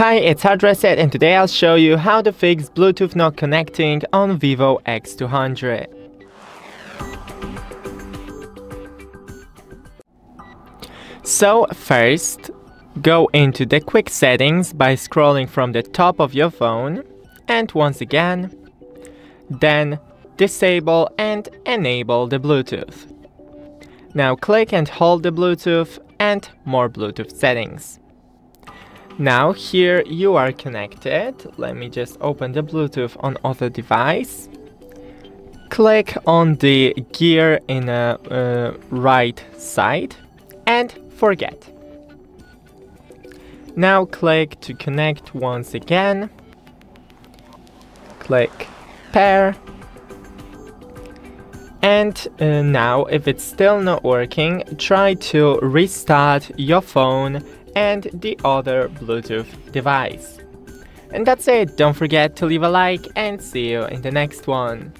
Hi, it's HardReset and today I'll show you how to fix Bluetooth not connecting on Vivo X200. So first, go into the quick settings by scrolling from the top of your phone and once again, then disable and enable the Bluetooth. Now click and hold the Bluetooth and more Bluetooth settings. Now here you are connected. Let me just open the Bluetooth on other device. Click on the gear in the uh, right side and forget. Now click to connect once again. Click pair. And uh, now if it's still not working, try to restart your phone and the other Bluetooth device. And that's it, don't forget to leave a like and see you in the next one.